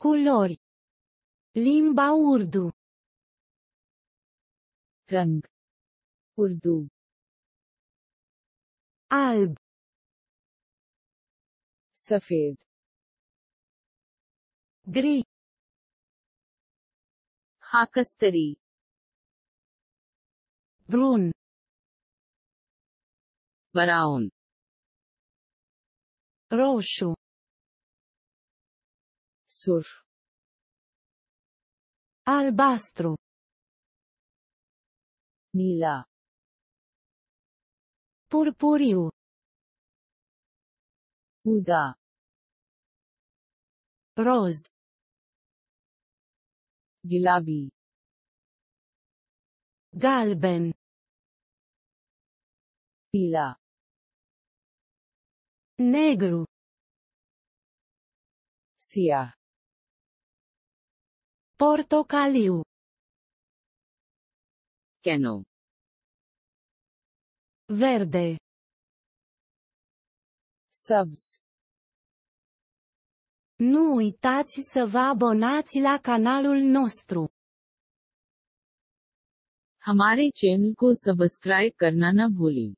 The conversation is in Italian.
Culori. Limba urdu. रंग उर्दू Alb. सफेद Gri. खाकस्तरी Brun. Brown Roșu. Sur. Albastro. Nila. Purpuriu. Uda. Roz. Gilabi. Galben. Pila. negro Sia. Portocaliu. Canoe Verde. सब्ज Nu uitați să vă abonați la canalul nostru. हमारे चैनल को सब्सक्राइब करना न भूलें